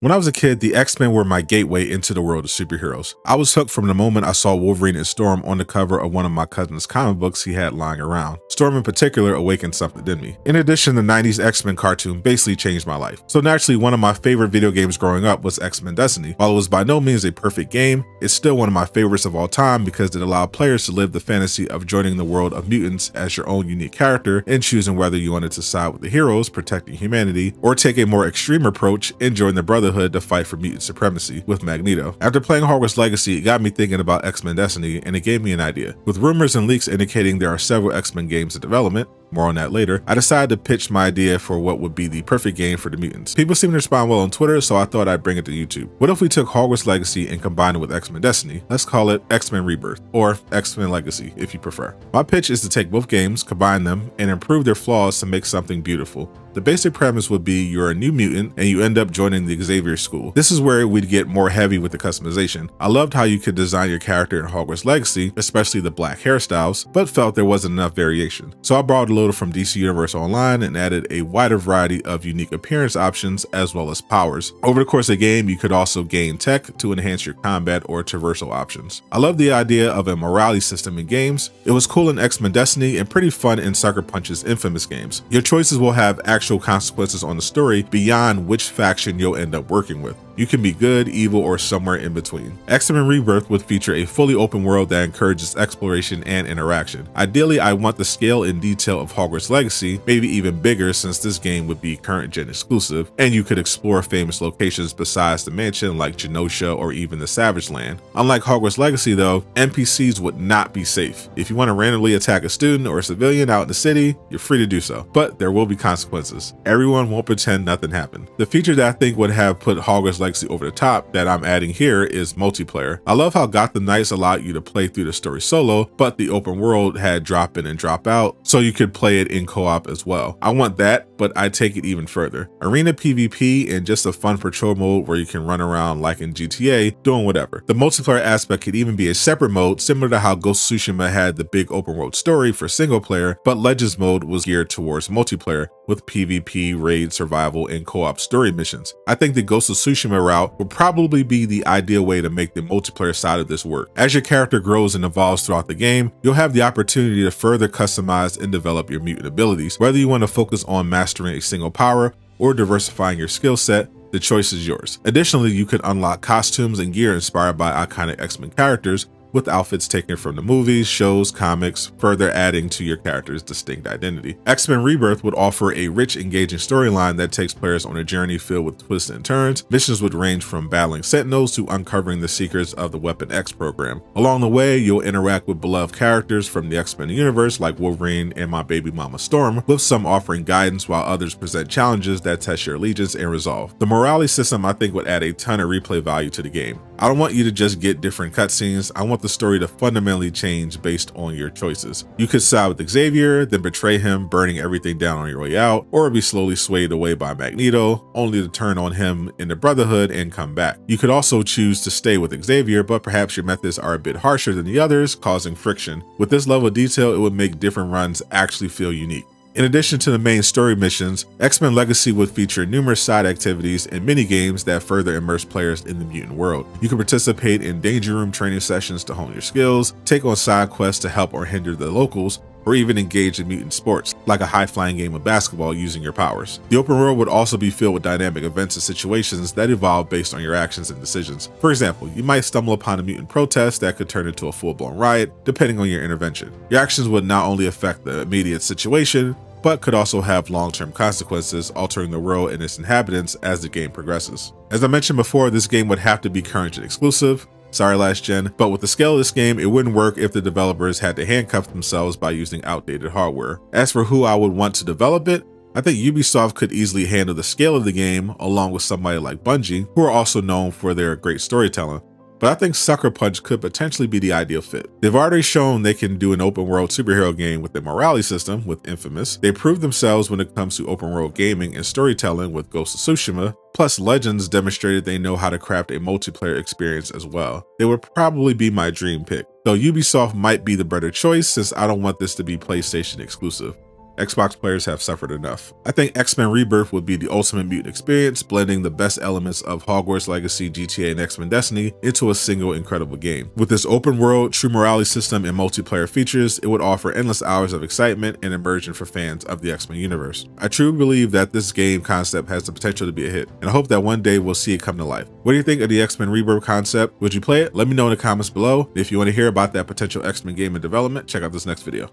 When I was a kid, the X-Men were my gateway into the world of superheroes. I was hooked from the moment I saw Wolverine and Storm on the cover of one of my cousin's comic books he had lying around. Storm in particular awakened something in me. In addition, the 90s X-Men cartoon basically changed my life. So naturally, one of my favorite video games growing up was X-Men Destiny. While it was by no means a perfect game, it's still one of my favorites of all time because it allowed players to live the fantasy of joining the world of mutants as your own unique character and choosing whether you wanted to side with the heroes protecting humanity or take a more extreme approach and join the Brotherhood Brotherhood to fight for mutant supremacy with Magneto. After playing Hogwarts Legacy, it got me thinking about X-Men Destiny, and it gave me an idea. With rumors and leaks indicating there are several X-Men games in development, more on that later, I decided to pitch my idea for what would be the perfect game for the mutants. People seem to respond well on Twitter, so I thought I'd bring it to YouTube. What if we took Hogwarts Legacy and combined it with X-Men Destiny? Let's call it X-Men Rebirth, or X-Men Legacy if you prefer. My pitch is to take both games, combine them, and improve their flaws to make something beautiful. The basic premise would be you're a new mutant and you end up joining the Xavier School. This is where we'd get more heavy with the customization. I loved how you could design your character in Hogwarts Legacy, especially the black hairstyles, but felt there wasn't enough variation. So I borrowed little from DC Universe Online and added a wider variety of unique appearance options as well as powers. Over the course of the game, you could also gain tech to enhance your combat or traversal options. I love the idea of a morality system in games. It was cool in X-Men Destiny and pretty fun in Sucker Punch's Infamous games. Your choices will have actual consequences on the story beyond which faction you'll end up working with. You can be good, evil, or somewhere in between. X-Men Rebirth would feature a fully open world that encourages exploration and interaction. Ideally, I want the scale and detail of Hogwarts Legacy, maybe even bigger since this game would be current gen exclusive, and you could explore famous locations besides the mansion like Genosha or even the Savage Land. Unlike Hogwarts Legacy though, NPCs would not be safe. If you want to randomly attack a student or a civilian out in the city, you're free to do so, but there will be consequences. Everyone won't pretend nothing happened. The feature that I think would have put Hogwarts Legacy over the top that I'm adding here is multiplayer. I love how Gotham Knights allowed you to play through the story solo, but the open world had drop in and drop out, so you could play it in co-op as well. I want that, but I take it even further. Arena PvP and just a fun patrol mode where you can run around like in GTA, doing whatever. The multiplayer aspect could even be a separate mode, similar to how Ghost Tsushima had the big open world story for single player, but Legends mode was geared towards multiplayer with PvP, raid, survival, and co-op story missions. I think the Ghost of Tsushima route would probably be the ideal way to make the multiplayer side of this work. As your character grows and evolves throughout the game, you'll have the opportunity to further customize and develop your mutant abilities. Whether you want to focus on mastering a single power or diversifying your skill set, the choice is yours. Additionally, you could unlock costumes and gear inspired by iconic X-Men characters, with outfits taken from the movies, shows, comics, further adding to your character's distinct identity. X-Men Rebirth would offer a rich, engaging storyline that takes players on a journey filled with twists and turns. Missions would range from battling Sentinels to uncovering the secrets of the Weapon X program. Along the way, you'll interact with beloved characters from the X-Men universe like Wolverine and my baby mama Storm, with some offering guidance while others present challenges that test your allegiance and resolve. The morality system I think would add a ton of replay value to the game. I don't want you to just get different cutscenes, I want the story to fundamentally change based on your choices. You could side with Xavier, then betray him, burning everything down on your way out, or be slowly swayed away by Magneto, only to turn on him in the Brotherhood and come back. You could also choose to stay with Xavier, but perhaps your methods are a bit harsher than the others, causing friction. With this level of detail, it would make different runs actually feel unique. In addition to the main story missions, X-Men Legacy would feature numerous side activities and mini-games that further immerse players in the mutant world. You can participate in danger room training sessions to hone your skills, take on side quests to help or hinder the locals, or even engage in mutant sports, like a high-flying game of basketball using your powers. The open world would also be filled with dynamic events and situations that evolve based on your actions and decisions. For example, you might stumble upon a mutant protest that could turn into a full-blown riot, depending on your intervention. Your actions would not only affect the immediate situation, but could also have long-term consequences, altering the world and its inhabitants as the game progresses. As I mentioned before, this game would have to be current and exclusive, sorry last gen, but with the scale of this game, it wouldn't work if the developers had to handcuff themselves by using outdated hardware. As for who I would want to develop it, I think Ubisoft could easily handle the scale of the game along with somebody like Bungie, who are also known for their great storytelling but I think Sucker Punch could potentially be the ideal fit. They've already shown they can do an open world superhero game with the morality system with Infamous. They proved themselves when it comes to open world gaming and storytelling with Ghost of Tsushima, plus Legends demonstrated they know how to craft a multiplayer experience as well. They would probably be my dream pick, though Ubisoft might be the better choice since I don't want this to be PlayStation exclusive. Xbox players have suffered enough. I think X-Men Rebirth would be the ultimate mutant experience, blending the best elements of Hogwarts Legacy, GTA, and X-Men Destiny into a single incredible game. With this open world, true morality system, and multiplayer features, it would offer endless hours of excitement and immersion for fans of the X-Men universe. I truly believe that this game concept has the potential to be a hit, and I hope that one day we'll see it come to life. What do you think of the X-Men Rebirth concept? Would you play it? Let me know in the comments below. If you want to hear about that potential X-Men game in development, check out this next video.